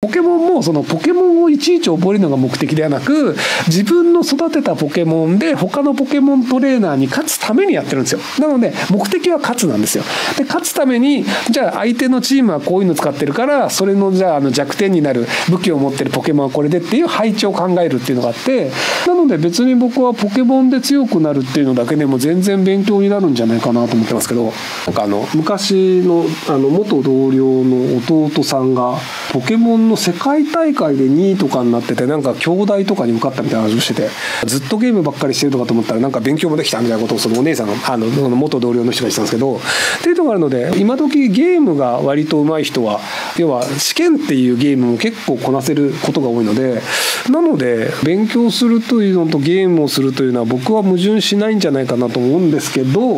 ポケモンもそのポケモンをいちいち覚えるのが目的ではなく自分の育てたポケモンで他のポケモントレーナーに勝つためにやってるんですよ。なので目的は勝つなんですよ。で勝つためにじゃあ相手のチームはこういうの使ってるからそれのじゃああの弱点になる武器を持ってるポケモンはこれでっていう配置を考えるっていうのがあってなので別に僕はポケモンで強くなるっていうのだけでも全然勉強になるんじゃないかなと思ってますけど。なんかあの昔のあの元同僚の弟さんがポケモンの世界大会で2位とかになっててなんか兄弟とかに受かったみたいな話をしててずっとゲームばっかりしてるとかと思ったらなんか勉強もできたみたいなことをそのお姉さんのあの元同僚の人が言ってたんですけどっていうのがあるので今時ゲームが割と上手い人は要は試験っていうゲームも結構こなせることが多いのでなので勉強するというのとゲームをするというのは僕は矛盾しないんじゃないかなと思うんですけど